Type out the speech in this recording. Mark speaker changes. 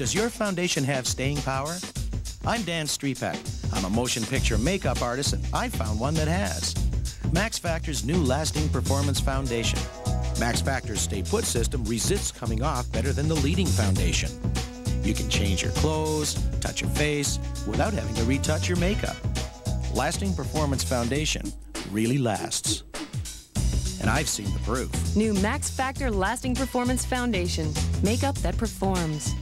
Speaker 1: Does your foundation have staying power? I'm Dan Striepeke. I'm a motion picture makeup artist, and I found one that has. Max Factor's new lasting performance foundation. Max Factor's Stay Put system resists coming off better than the leading foundation. You can change your clothes, touch your face, without having to retouch your makeup. Lasting Performance Foundation really lasts. And I've seen the proof.
Speaker 2: New Max Factor Lasting Performance Foundation. Makeup that performs.